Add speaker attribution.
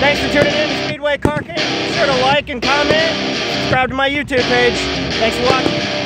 Speaker 1: Thanks for tuning in to Speedway Car Cam. Be sure to like and comment. Subscribe to my YouTube page. Thanks for watching.